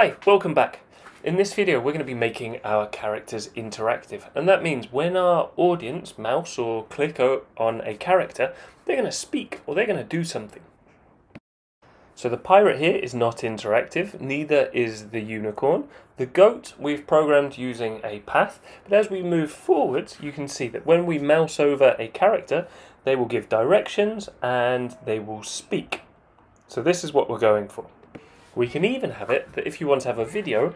Hi, welcome back. In this video we're going to be making our characters interactive and that means when our audience mouse or click on a character they're going to speak or they're going to do something. So the pirate here is not interactive, neither is the unicorn. The goat we've programmed using a path, but as we move forwards you can see that when we mouse over a character they will give directions and they will speak. So this is what we're going for. We can even have it that if you want to have a video,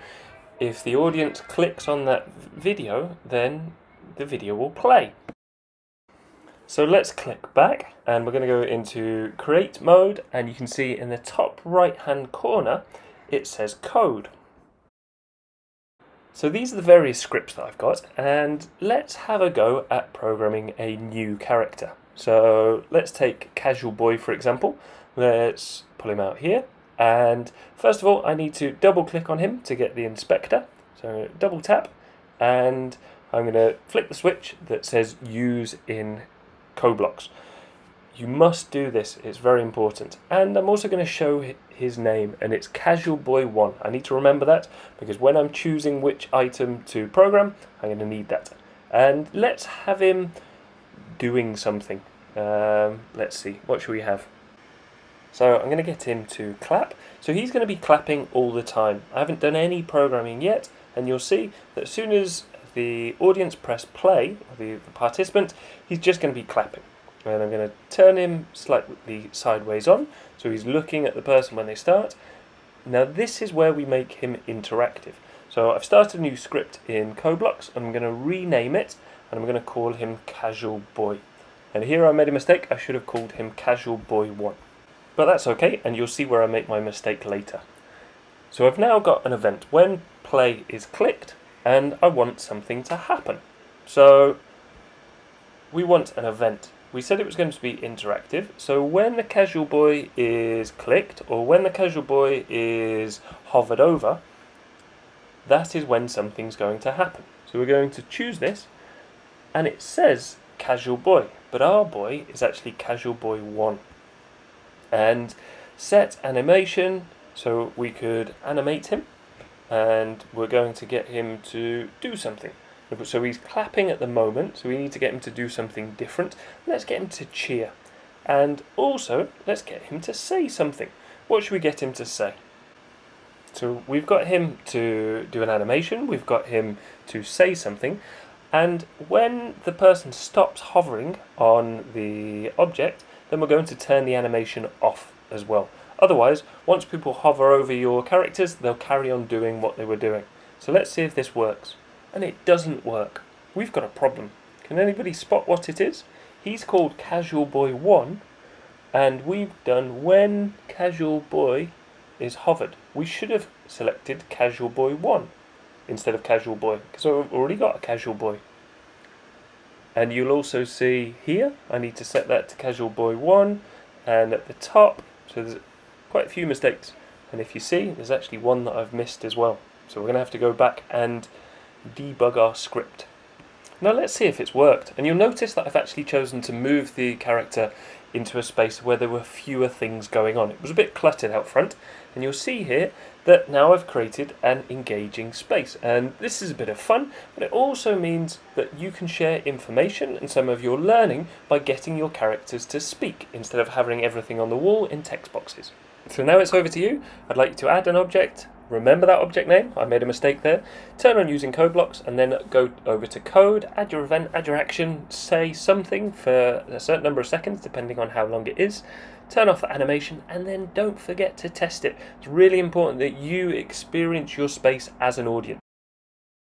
if the audience clicks on that video, then the video will play. So let's click back and we're going to go into create mode and you can see in the top right hand corner it says code. So these are the various scripts that I've got and let's have a go at programming a new character. So let's take Casual Boy for example. Let's pull him out here and first of all, I need to double click on him to get the inspector. So double tap, and I'm going to flick the switch that says use in CoBlocks. You must do this, it's very important. And I'm also going to show his name, and it's Casual Boy 1. I need to remember that because when I'm choosing which item to program, I'm going to need that. And let's have him doing something. Um, let's see, what should we have? So I'm going to get him to clap. So he's going to be clapping all the time. I haven't done any programming yet, and you'll see that as soon as the audience press play, the, the participant, he's just going to be clapping. And I'm going to turn him slightly sideways on, so he's looking at the person when they start. Now this is where we make him interactive. So I've started a new script in CoBlocks, and I'm going to rename it, and I'm going to call him Casual Boy. And here I made a mistake, I should have called him Casual Boy 1. But that's okay, and you'll see where I make my mistake later. So I've now got an event when play is clicked, and I want something to happen. So we want an event. We said it was going to be interactive, so when the casual boy is clicked, or when the casual boy is hovered over, that is when something's going to happen. So we're going to choose this, and it says casual boy, but our boy is actually casual boy 1 and set animation so we could animate him and we're going to get him to do something. So he's clapping at the moment, so we need to get him to do something different. Let's get him to cheer. And also, let's get him to say something. What should we get him to say? So we've got him to do an animation, we've got him to say something, and when the person stops hovering on the object, then we're going to turn the animation off as well. Otherwise, once people hover over your characters, they'll carry on doing what they were doing. So let's see if this works. And it doesn't work. We've got a problem. Can anybody spot what it is? He's called Casual Boy 1, and we've done when Casual Boy is hovered. We should have selected Casual Boy 1 instead of Casual Boy, because I've already got a Casual Boy. And you'll also see here, I need to set that to Casual Boy 1, and at the top, so there's quite a few mistakes. And if you see, there's actually one that I've missed as well. So we're going to have to go back and debug our script. Now let's see if it's worked. And you'll notice that I've actually chosen to move the character into a space where there were fewer things going on. It was a bit cluttered out front, and you'll see here that now I've created an engaging space. And this is a bit of fun, but it also means that you can share information and some of your learning by getting your characters to speak instead of having everything on the wall in text boxes. So now it's over to you. I'd like you to add an object, remember that object name, I made a mistake there, turn on using code blocks and then go over to code, add your event, add your action, say something for a certain number of seconds depending on how long it is, turn off the animation and then don't forget to test it. It's really important that you experience your space as an audience.